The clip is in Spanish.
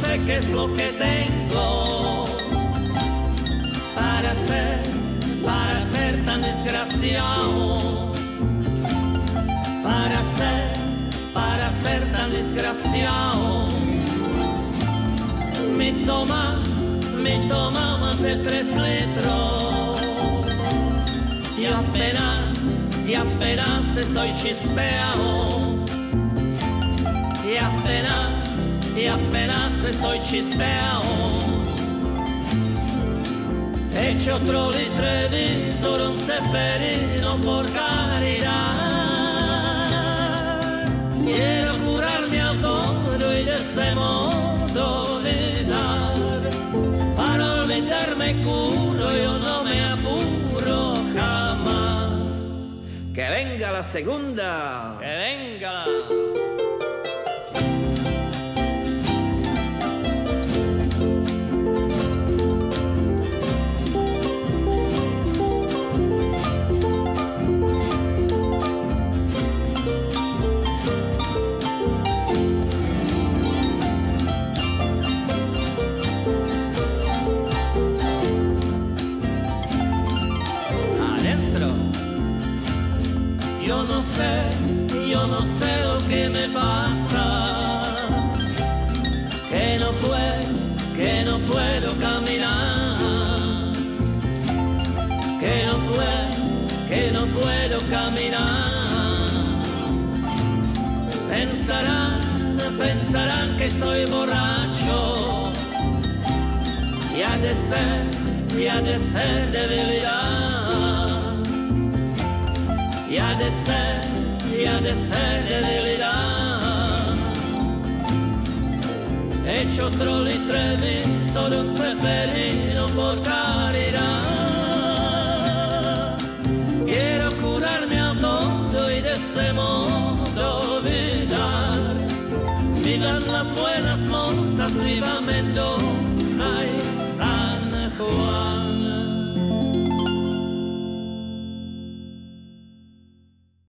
sé qué es lo que tengo para ser, para ser tan desgraciado. Para ser, para ser tan desgraciado. Me toma, me toma más de tres litros y apenas, y apenas estoy chispeado. Y apenas, y apenas estoy chispeado. Hecho otro litre de solo un ceferino por caridad. Quiero curarme a todo y de ese modo olvidar. Para olvidarme curo, yo no me apuro jamás. Que venga la segunda. Que venga la... sé, yo no sé lo que me pasa. Que no puedo, que no puedo caminar. Que no puedo, que no puedo caminar. Pensarán, pensarán que estoy borracho. Y ha de ser, y ha de ser debilidad. Y ha de de debilidad. Hecho trolli trevi, solo un ceferino por caridad. Quiero curarme a fondo y de ese modo olvidar. Vivan las buenas monzas, viva Mendoza y San Juan.